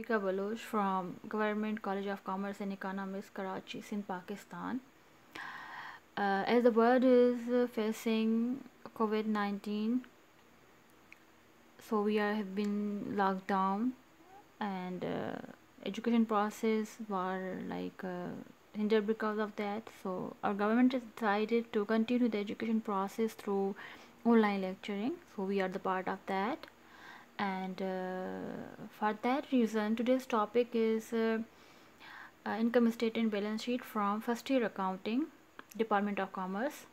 Shafiqa Balouch from Government College of Commerce and Economics, Karachi, in Pakistan. Uh, as the world is uh, facing COVID 19, so we are, have been locked down and uh, education process were like uh, hindered because of that. So our government decided to continue the education process through online lecturing. So we are the part of that and uh, for that reason today's topic is uh, uh, income statement balance sheet from first year accounting department of commerce.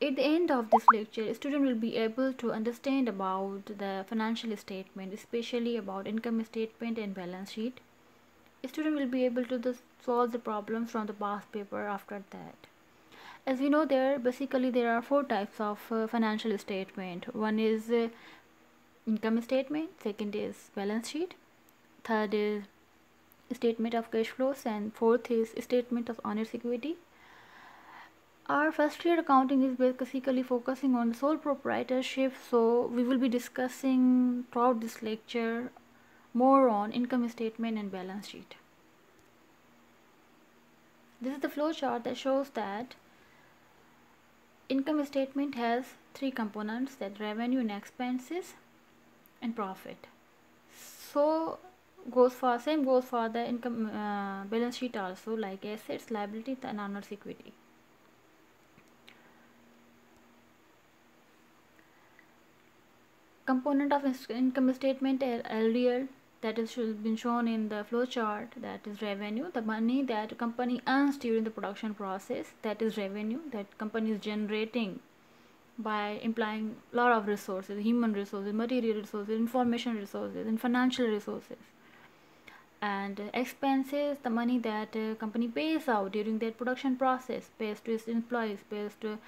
At the end of this lecture student will be able to understand about the financial statement especially about income statement and balance sheet. Student will be able to solve the problems from the past paper after that as we know there basically there are four types of uh, financial statement. One is uh, income statement second is balance sheet third is statement of cash flows and fourth is statement of owner's equity. Our first year accounting is basically focusing on sole proprietorship so we will be discussing throughout this lecture more on income statement and balance sheet. This is the flow chart that shows that income statement has three components that revenue and expenses and profit. So goes for same goes for the income uh, balance sheet also like assets liabilities and owner's equity. Component of income statement earlier that is been shown in the flow chart that is revenue the money that company earns during the production process that is revenue that company is generating by employing a lot of resources human resources material resources information resources and financial resources. And expenses the money that uh, company pays out during their production process pays to its employees pays to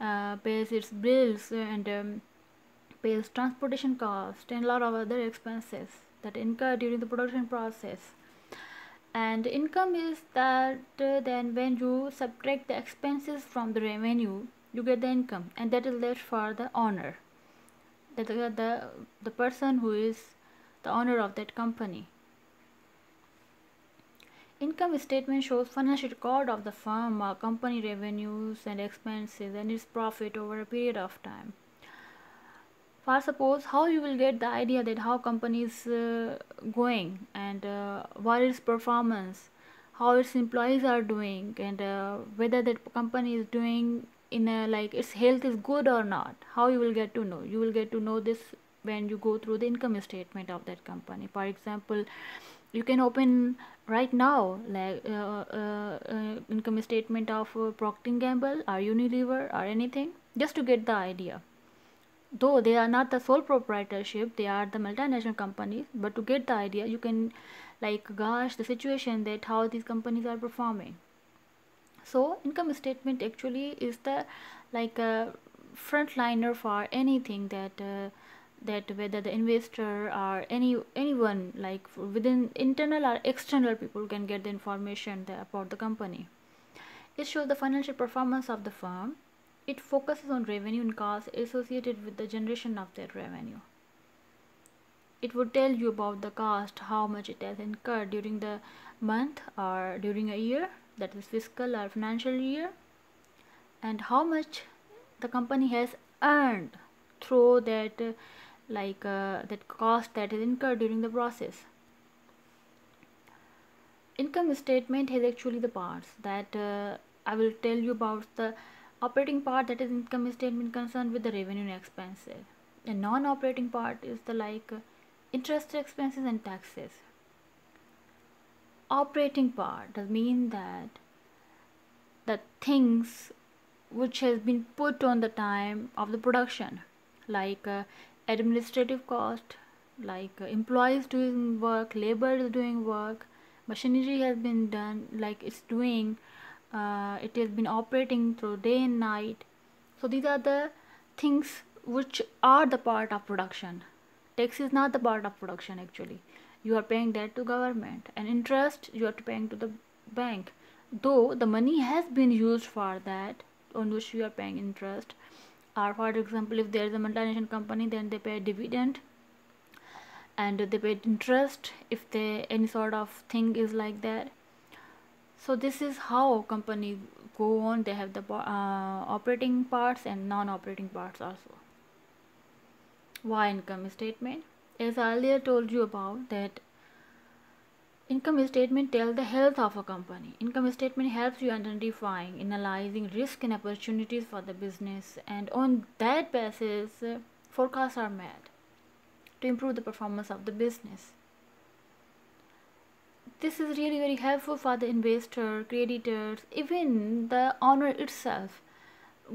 uh, pays its bills and um, pays transportation cost and a lot of other expenses that incur during the production process. And income is that uh, then when you subtract the expenses from the revenue you get the income and that is left for the owner. The, the, the person who is the owner of that company. Income statement shows financial record of the firm uh, company revenues and expenses and its profit over a period of time for suppose how you will get the idea that how company is uh, going and uh, what is performance how its employees are doing and uh, whether that company is doing in a like its health is good or not. How you will get to know? You will get to know this when you go through the income statement of that company. For example you can open right now like uh, uh, uh, income statement of procter gamble or unilever or anything just to get the idea though they are not the sole proprietorship they are the multinational companies but to get the idea you can like gosh the situation that how these companies are performing. So income statement actually is the like a frontliner for anything that uh, that whether the investor or any anyone like within internal or external people can get the information about the company. It shows the financial performance of the firm it focuses on revenue and costs associated with the generation of that revenue. It would tell you about the cost, how much it has incurred during the month or during a year, that is fiscal or financial year, and how much the company has earned through that uh, like uh, that cost that is incurred during the process income statement has actually the parts that uh, I will tell you about the operating part that is income statement concerned with the revenue and expenses. The non-operating part is the like interest expenses and taxes. Operating part does mean that the things which has been put on the time of the production like uh, administrative cost like uh, employees doing work labor is doing work machinery has been done like it's doing uh, it has been operating through day and night. So these are the things which are the part of production. Tax is not the part of production actually. You are paying that to government and interest you are paying to the bank. Though the money has been used for that on which you are paying interest. Or for example if there is a multinational company then they pay dividend. And they pay interest if they any sort of thing is like that so this is how companies go on. They have the uh, operating parts and non-operating parts also. Why income statement? As I earlier told you about that income statement tells the health of a company. Income statement helps you identifying analyzing risk and opportunities for the business and on that basis uh, forecasts are made to improve the performance of the business this is really very helpful for the investor creditors even the owner itself.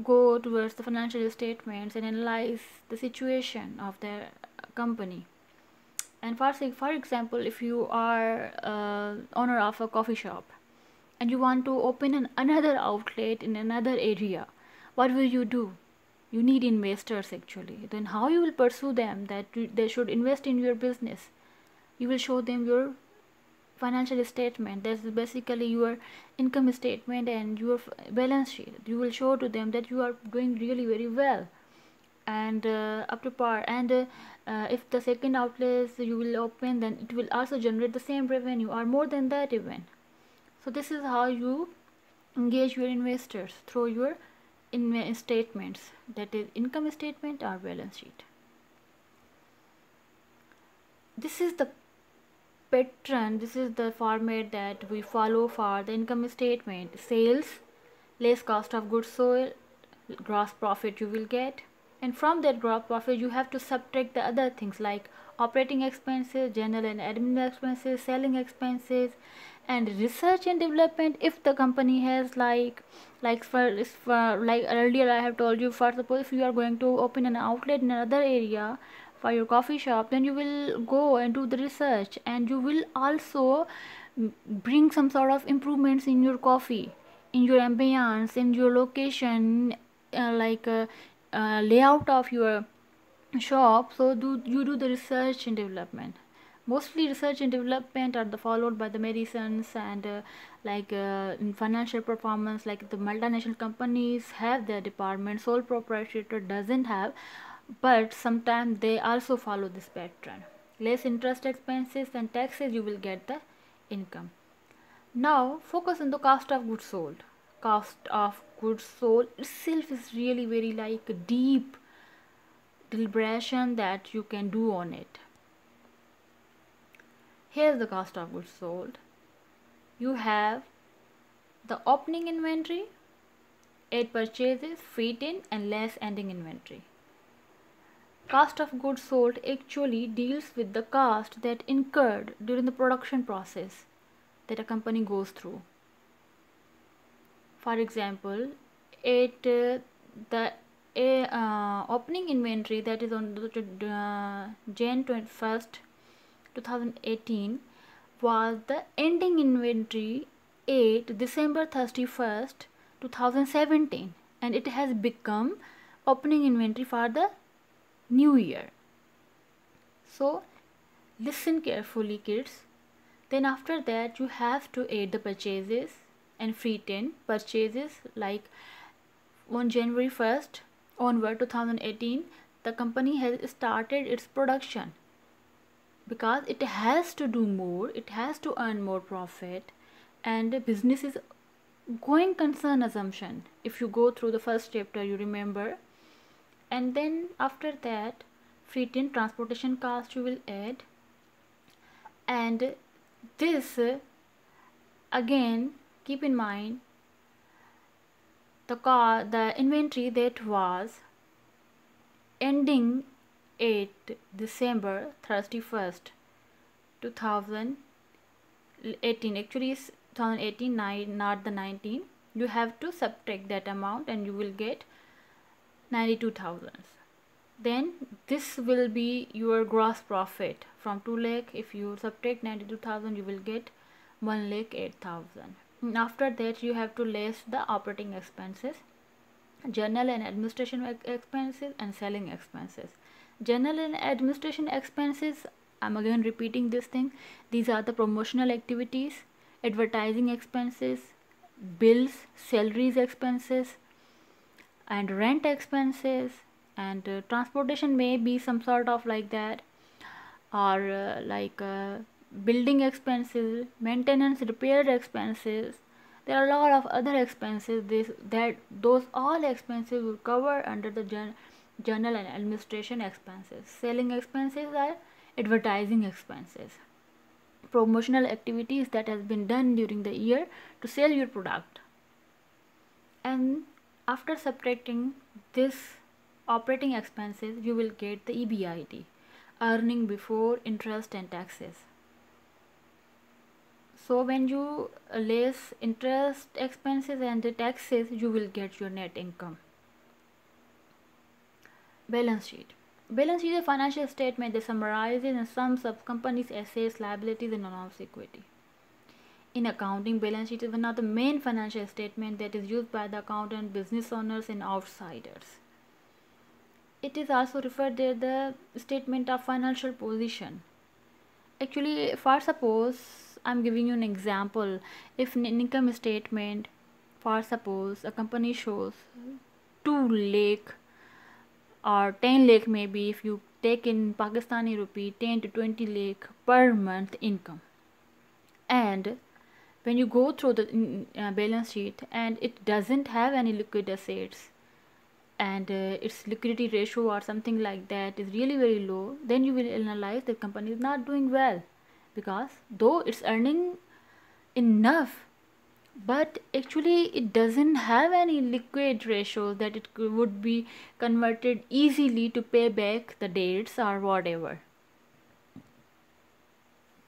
Go towards the financial statements and analyze the situation of their company. And for for example if you are uh, owner of a coffee shop and you want to open an, another outlet in another area what will you do? You need investors actually. Then how you will pursue them that they should invest in your business? You will show them your financial statement. That's basically your income statement and your balance sheet. You will show to them that you are doing really very well. And uh, up to par. And uh, uh, if the second outlet you will open then it will also generate the same revenue or more than that even. So this is how you engage your investors through your in statements. That is income statement or balance sheet. This is the pattern this is the format that we follow for the income statement. Sales less cost of goods sold gross profit you will get. And from that gross profit you have to subtract the other things like operating expenses general and admin expenses selling expenses and research and development. If the company has like like for, for uh, like earlier i have told you for suppose if you are going to open an outlet in another area for your coffee shop then you will go and do the research and you will also bring some sort of improvements in your coffee in your ambience in your location uh, like uh, uh, layout of your shop. So do you do the research and development. Mostly research and development are the followed by the medicines and uh, like uh, in financial performance like the multinational companies have their department. Sole proprietor doesn't have but sometimes they also follow this pattern. Less interest expenses and taxes you will get the income. Now focus on the cost of goods sold. Cost of goods sold itself is really very like a deep deliberation that you can do on it. Here's the cost of goods sold. You have the opening inventory eight purchases fit in and less ending inventory cost of goods sold actually deals with the cost that incurred during the production process that a company goes through. For example it uh, the uh, opening inventory that is on the uh, Jan 21st 2018 was the ending inventory 8 December 31st 2017 and it has become opening inventory for the new year. So listen carefully kids. Then after that you have to add the purchases and freight in purchases like on January 1st onward 2018 the company has started its production. Because it has to do more it has to earn more profit and business is going concern assumption. If you go through the first chapter you remember and then after that freight and transportation cost you will add. And this again keep in mind the car the inventory that was ending 8 December 31st 2018 actually is 2018 not the 19 you have to subtract that amount and you will get 92,000 then this will be your gross profit. From 2 lakh if you subtract 92,000 you will get 1 lakh 8,000 after that you have to list the operating expenses general and administration expenses and selling expenses. General and administration expenses i'm again repeating this thing. These are the promotional activities advertising expenses bills salaries expenses and rent expenses and uh, transportation may be some sort of like that or uh, like uh, building expenses maintenance repair expenses. There are a lot of other expenses. This that those all expenses will cover under the gen- general and administration expenses. Selling expenses are advertising expenses. Promotional activities that has been done during the year to sell your product. And after subtracting this operating expenses you will get the EBIT earning before interest and taxes. So when you less interest expenses and the taxes you will get your net income. Balance sheet. Balance sheet is a financial statement that summarizes and sums up company's assets liabilities and announced equity in accounting balance sheet is one of the main financial statement that is used by the accountant business owners and outsiders. It is also referred to the statement of financial position. Actually for suppose i'm giving you an example. If an income statement for suppose a company shows 2 lakh or 10 lakh maybe if you take in pakistani rupee 10 to 20 lakh per month income. And when you go through the uh, balance sheet and it doesn't have any liquid assets and uh, its liquidity ratio or something like that is really very low then you will analyze the company is not doing well. Because though it's earning enough but actually it doesn't have any liquid ratio that it would be converted easily to pay back the debts or whatever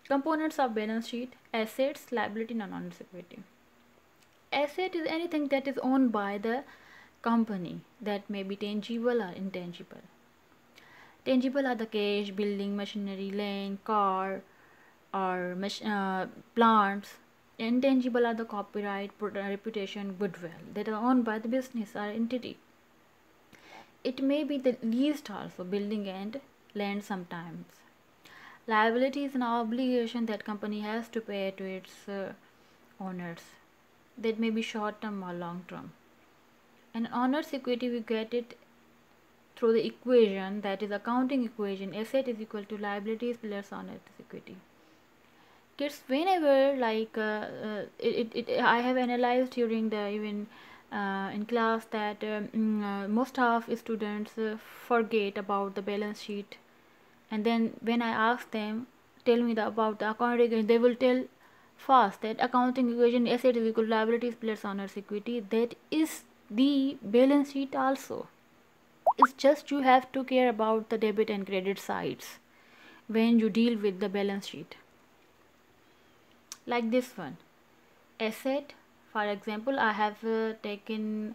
components of balance sheet assets liability and non-equity asset is anything that is owned by the company that may be tangible or intangible. Tangible are the cash, building, machinery, land, car, or uh, plants. Intangible are the copyright, reputation, goodwill that are owned by the business or entity. It may be the leased also, building and land sometimes. Liability is an obligation that company has to pay to its uh, owners. That may be short term or long term and owner's equity we get it through the equation that is accounting equation. Asset is equal to liabilities plus owner's equity. Kids whenever like uh, uh, it, it, it, i have analyzed during the even uh, in class that um, uh, most of students uh, forget about the balance sheet and then when i ask them tell me the, about the accounting equation they will tell fast that accounting equation asset is equal to liabilities plus owner's equity. That is the balance sheet also. It's just you have to care about the debit and credit sides when you deal with the balance sheet. Like this one. Asset for example i have uh, taken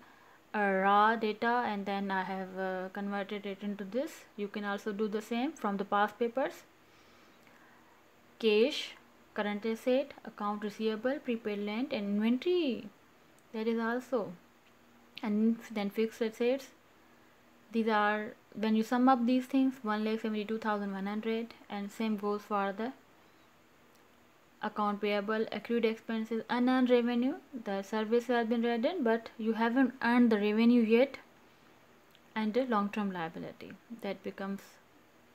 raw data and then i have uh, converted it into this. You can also do the same from the past papers. Cash current asset account receivable prepaid land and inventory. That is also. And then fixed assets. These are when you sum up these things 1 lakh 72100 and same goes for the account payable accrued expenses unearned revenue. The service has been rendered but you haven't earned the revenue yet and the long-term liability. That becomes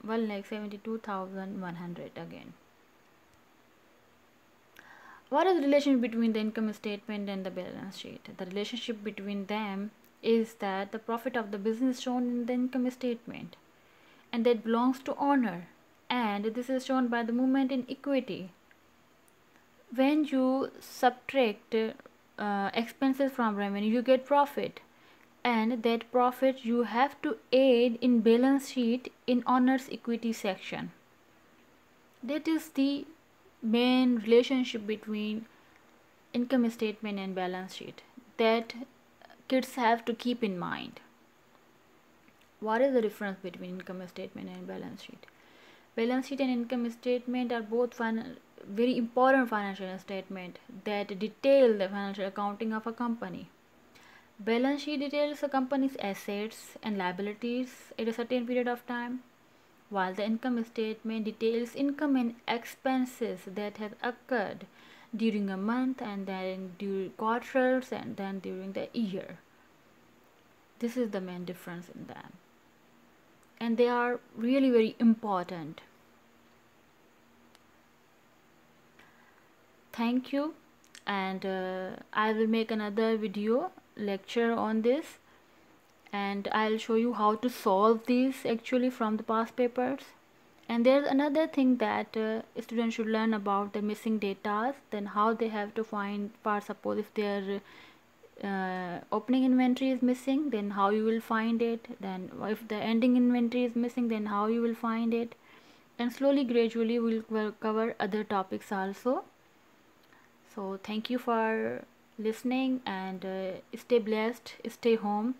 1 lakh 72100 again. What is the relationship between the income statement and the balance sheet? The relationship between them is that the profit of the business shown in the income statement and that belongs to owner and this is shown by the movement in equity when you subtract uh, expenses from revenue you get profit. And that profit you have to add in balance sheet in owner's equity section. That is the main relationship between income statement and balance sheet that kids have to keep in mind. What is the difference between income statement and balance sheet? Balance sheet and income statement are both very important financial statement that detail the financial accounting of a company balance sheet details a company's assets and liabilities at a certain period of time while the income statement details income and expenses that have occurred during a month and then during quarters and then during the year. This is the main difference in them. And they are really very important. Thank you. And uh, I will make another video lecture on this. And I'll show you how to solve these actually from the past papers. And there's another thing that uh, students should learn about the missing data then how they have to find for suppose if their uh, opening inventory is missing then how you will find it. Then if the ending inventory is missing then how you will find it. And slowly gradually we'll cover other topics also so thank you for listening and uh, stay blessed stay home.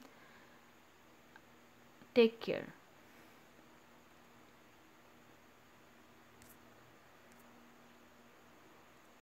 Take care